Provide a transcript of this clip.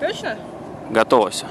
Точно? Готово все.